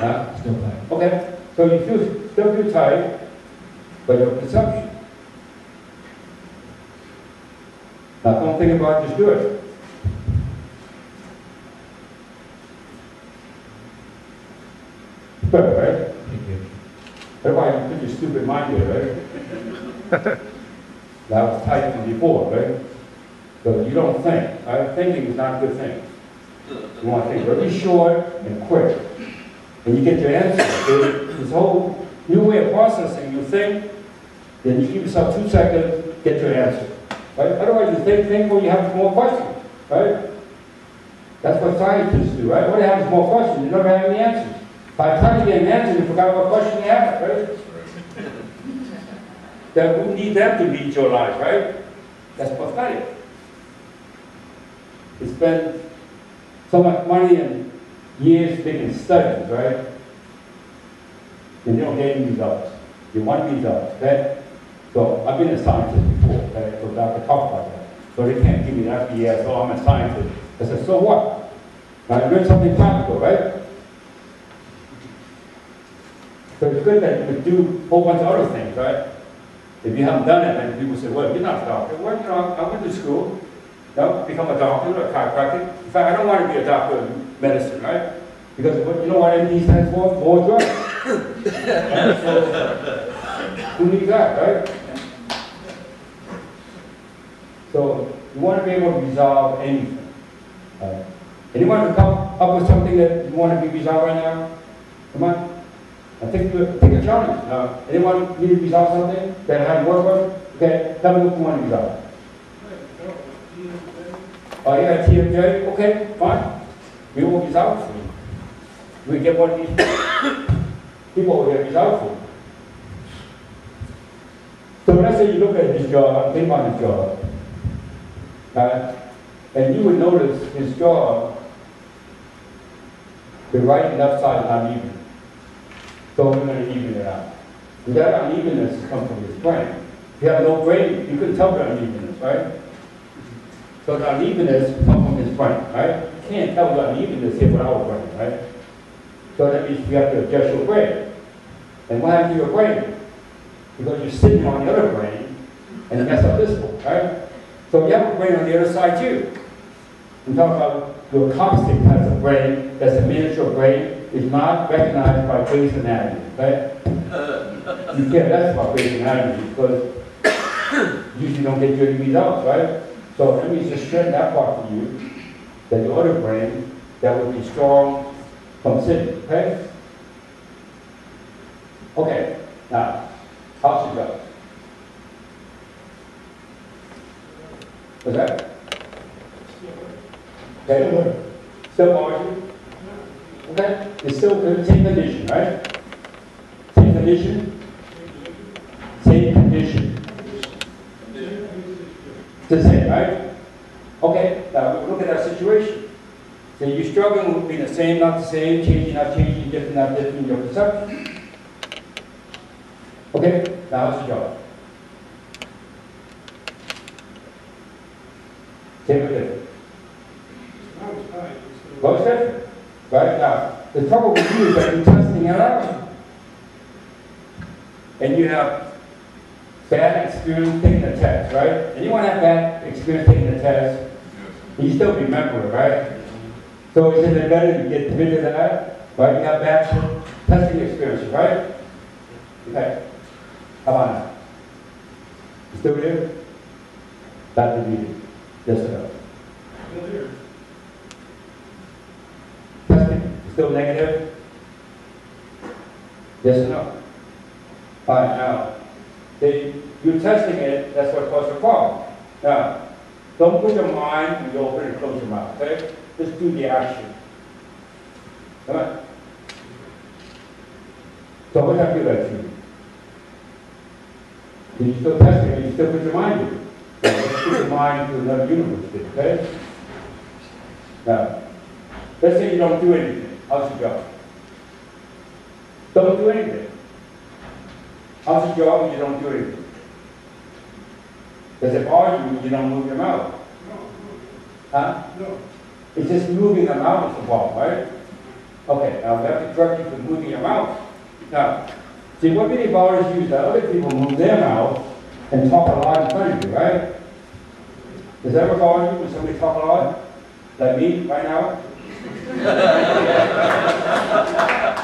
Huh? Still tight. Okay, so you feel, still feel tight, but your perception. Now don't think about it, just do it. Good, right? Thank you. You put your stupid mind there, right? That was tight from before, right? So you don't think, right? Thinking is not a good thing. You want to think very short and quick. And you get your answer. So This whole new way of processing, you think, then you give yourself two seconds, get your answer. Right? Otherwise, you think, think, well, you have more questions, right? That's what scientists do, right? What happens more questions? You never have any answers. By the time you get an answer, you forgot what question you had, right? That we need them to lead your life, right? That's pathetic. They spend so much money and years making studies, right? And they don't get any results. They want results, okay? So I've been a scientist before, okay? So I can talk about that. So they can't give me that BS, oh, I'm a scientist. I said, so what? I learned something practical, right? So it's good that you could do a whole bunch of other things, right? If you haven't done it, then people say, well, you're not a doctor. Well, you know, I went to school, you know, become a doctor or a chiropractic. In fact, I don't want to be a doctor medicine, right? Because what- you know what MD stands for? More drugs. Right? So, Who needs that, right? So you want to be able to resolve anything. Uh, Anyone come up with something that you want to be resolved right now? Come on. I think, you take a challenge. Uh, anyone need to resolve something that I haven't worked on? Okay, tell me what you want to resolve. Oh, yeah, TMJ, okay, fine. We will for you. We get one of these people will get for you. So let's say you look at his jaw, think about his jaw. Uh, and you would notice his jaw, the right and left side is uneven. So we're going to even it out. And that unevenness comes from his brain. If you have no brain, you couldn't tell the unevenness, right? So the unevenness comes from his brain, right? You can't tell the unevenness here without a brain, right? So that means you have to adjust your brain. And what happens to your brain? Because you're sitting on the other brain and it mess up this one, right? So you have a brain on the other side too. I'm talking about your coccyx has a brain that's a miniature brain. is not recognized by Gray's Anatomy, right? You can't that's about Gray's Anatomy because you usually don't get good results, right? So let me just straighten that part for you, your other brain that would be strong from sitting, okay? Okay, now, how's it go? What's that? Okay, still margin? Okay, it's still the same condition, right? Same condition? Same condition. The same, right? Okay, now look at our situation. So you're struggling with being the same, not the same, changing, not changing, different, not different, your perception. Okay, now how's the job? Same or different? What's different? Right now, the trouble with you is that you're testing it out. And you have bad experience taking the test, right? Anyone have bad experience taking the test? You still remember it, right? So isn't it better to get rid of that? Right? You have bad testing experience, right? Okay. How about now? You still there? Not deleted. Yes or no? Still here. Testing, still negative? Yes or no? All right, now, you're testing it, that's what caused the problem. Now, don't put your mind when you open and close your mouth, okay? Just do the action. Come on. So what that feel like to you? Did you still testing it, you still put your mind in it? Put your mind to another universe, okay? Now, let's say you don't do anything. How's your job? Don't do anything. How's your job you don't do anything? Does it bother you when you don't move your mouth? No. Huh? No. It's just moving the mouth is the problem, right? Okay, I'll have to correct you for moving your mouth. Now, see, what many bars use, that other people move their mouth and talk a lot in front of you, right? Does that ever bother you when somebody talk a lot? Like me, right now?